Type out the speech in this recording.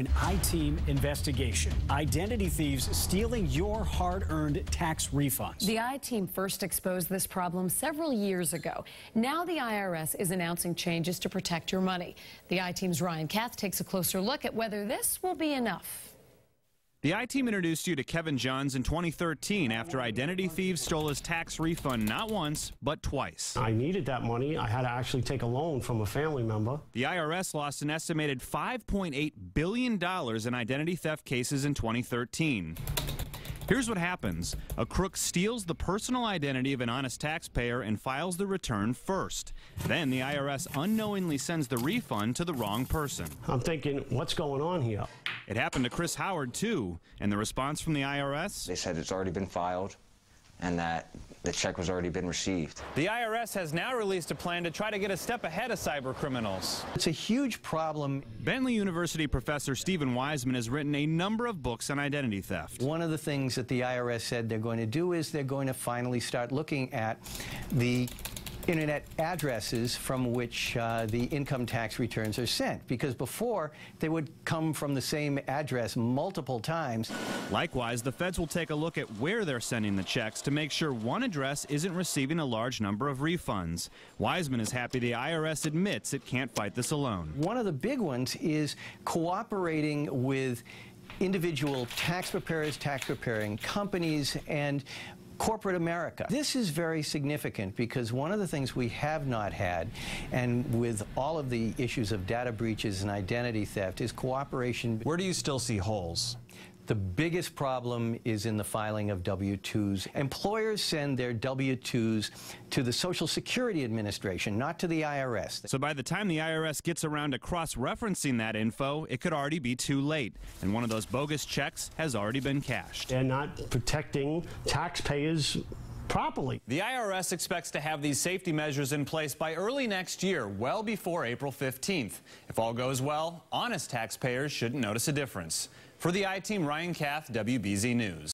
an I-Team investigation. Identity thieves stealing your hard-earned tax refunds. The I-Team first exposed this problem several years ago. Now the IRS is announcing changes to protect your money. The I-Team's Ryan Kath takes a closer look at whether this will be enough. The I-Team introduced you to Kevin Johns in 2013 after identity thieves stole his tax refund not once, but twice. I needed that money. I had to actually take a loan from a family member. The IRS lost an estimated $5.8 billion in identity theft cases in 2013. Here's what happens. A crook steals the personal identity of an honest taxpayer and files the return first. Then the IRS unknowingly sends the refund to the wrong person. I'm thinking, what's going on here? It happened to Chris Howard, too. And the response from the IRS? They said it's already been filed and that the check was already been received. The IRS has now released a plan to try to get a step ahead of cyber criminals. It's a huge problem. Bentley University professor Steven Weisman has written a number of books on identity theft. One of the things that the IRS said they're going to do is they're going to finally start looking at the internet addresses from which uh, the income tax returns are sent because before they would come from the same address multiple times. Likewise, the feds will take a look at where they're sending the checks to make sure one address isn't receiving a large number of refunds. Weisman is happy the IRS admits it can't fight this alone. One of the big ones is cooperating with individual tax preparers, tax preparing companies, and corporate America. This is very significant because one of the things we have not had, and with all of the issues of data breaches and identity theft, is cooperation. Where do you still see holes? The biggest problem is in the filing of W-2s. Employers send their W-2s to the Social Security Administration, not to the IRS. So by the time the IRS gets around to cross-referencing that info, it could already be too late. And one of those bogus checks has already been cashed. They're not protecting taxpayers properly. The IRS expects to have these safety measures in place by early next year, well before April 15th. If all goes well, honest taxpayers shouldn't notice a difference. For the I-Team, Ryan Kath, WBZ News.